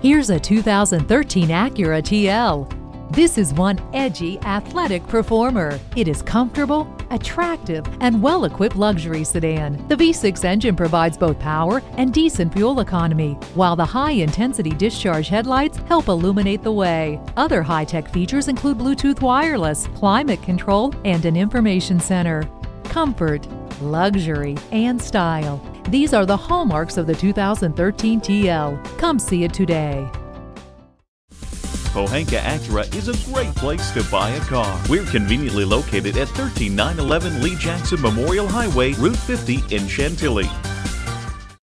Here's a 2013 Acura TL. This is one edgy, athletic performer. It is comfortable, attractive, and well-equipped luxury sedan. The V6 engine provides both power and decent fuel economy, while the high-intensity discharge headlights help illuminate the way. Other high-tech features include Bluetooth wireless, climate control, and an information center. Comfort, luxury, and style. These are the hallmarks of the 2013 TL. Come see it today. Pohanka Acura is a great place to buy a car. We're conveniently located at 13911 Lee Jackson Memorial Highway, Route 50 in Chantilly.